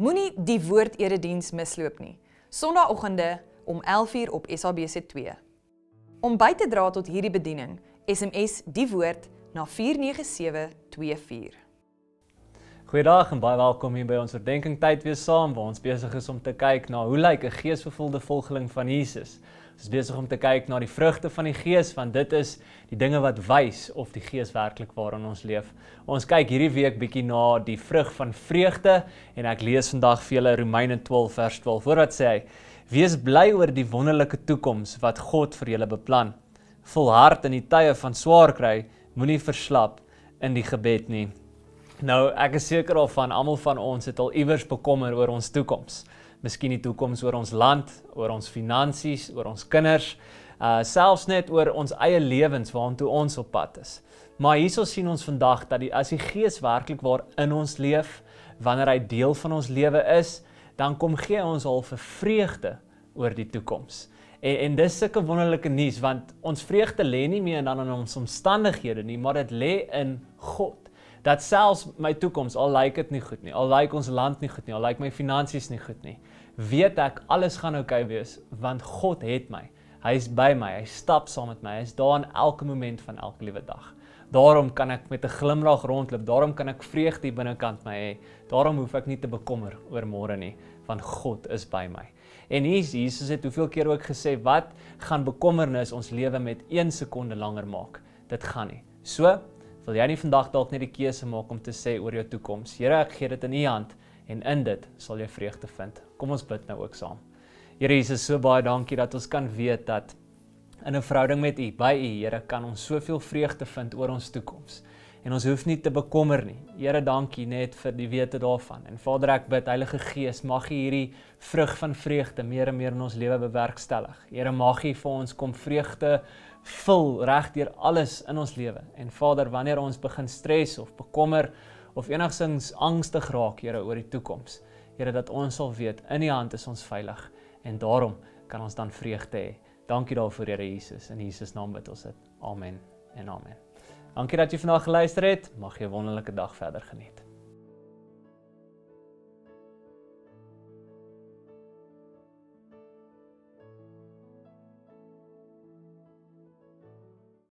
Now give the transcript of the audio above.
Moenie die woord erediens misloop nie. Sondagoggende om 11:00 op SABC2. Om by te dra tot hierdie bediening, SMS die woord na 49724. Goeiedag en baie welkom hier by ons oordeenking tyd weer saam waar ons besig is om te kyk na hoe lyk 'n geesvervulde volgeling van Jesus. Ons is besig om te kyk na die vrugte van die Gees want dit is die dinge wat wys of die Gees werklik waar in ons leef. Ons kyk hierdie week bietjie na die vrug van vreugde en ek lees vandag vir julle Romeine 12 vers 12. Voordat sê hy: Wees bly oor die wonderlike toekoms wat God vir julle beplan. Volhard in die tye van swaar kry, moenie verslap in die gebed nie. Nou, ek is seker of van almal van ons het al iewers bekommer oor ons toekoms miskien die toekoms oor ons land, oor ons finansies, oor ons kinders, uh selfs net oor ons eie lewens waartoe ons op pad is. Maar hierso sien ons vandag dat die as die Gees werklik waar in ons leef, wanneer hy deel van ons lewe is, dan kom gee ons al vir vreugde oor die toekoms. En en dis sulke wonderlike nuus want ons vreugde lê nie meer dan in ons omstandighede nie, maar dit lê in God dat selfs my toekoms al lyk dit nie goed nie, al lyk ons land nie goed nie, al lyk my finansies nie goed nie, weet ek alles gaan oukei okay wees want God het my. Hy is by my, hy stap saam met my, hy is daar in elke moment van elke liewe dag. Daarom kan ek met 'n glimlag rondloop, daarom kan ek vreugde hier binnekant my hê. Daarom hoef ek nie te bekommer oor môre nie, want God is by my. En hier Jesus het hoeveel keer ook gesê wat gaan bekommernis ons lewe met 1 sekonde langer maak. Dit gaan nie. So, wil jy nie vandag dalk net die keuse maak om te sê oor jou toekoms. Here, ek gee dit in U hand en in dit sal jy vreugde vind. Kom ons bid nou ook saam. Here Jesus, so baie dankie dat ons kan weet dat in 'n verhouding met U, by U, Here, kan ons soveel vreugde vind oor ons toekoms. En ons hoef nie te bekommer nie. Here, dankie net vir die wete daarvan. En Vader, ek bid Heilige Gees, mag U hierdie vrug van vreugde meer en meer in ons lewe bewerkstellig. Here, mag U vir ons kom vreugde vul reg deur alles in ons lewe. En Vader, wanneer ons begin stres of bekommer of enigsins angstig raak, Here, oor die toekoms, Here, dat ons sal weet in U hand is ons veilig en daarom kan ons dan vreugde hê. Dankie daarvoor, Here Jesus. In Jesus naam bid ons dit. Amen en amen. Dankie dat jy vanaand geluister het. Mag jy 'n wonderlike dag verder geniet.